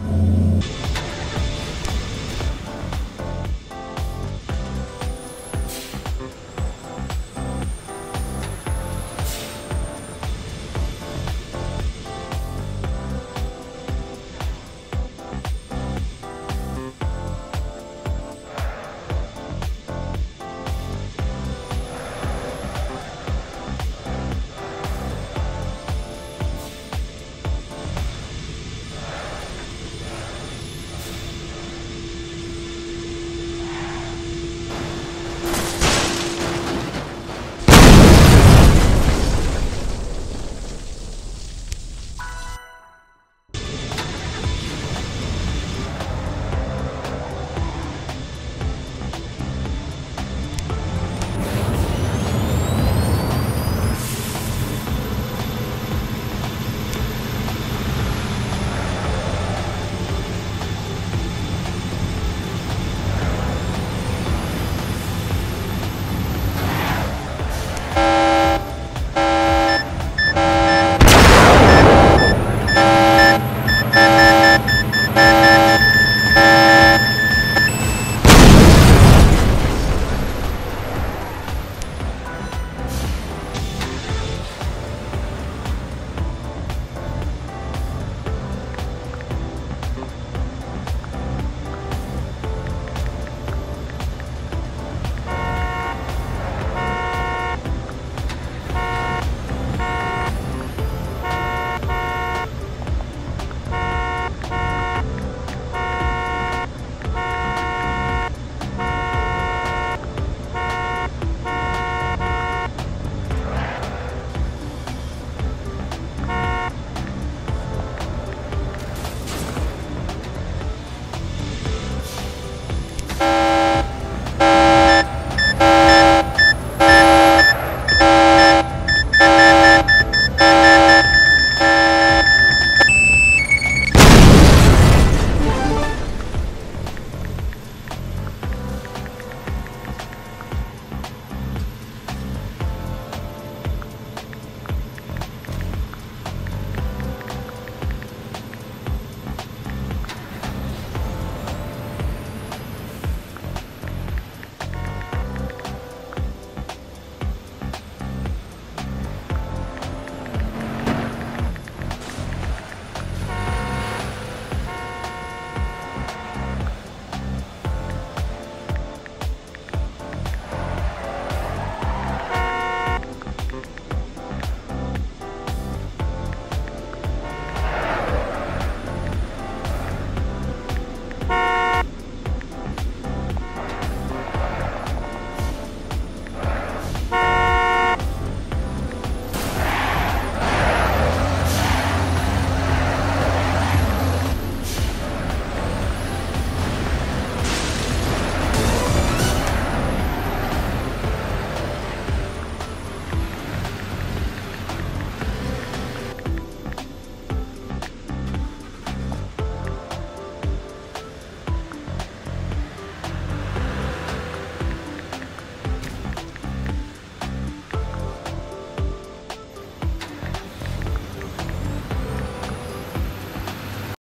Música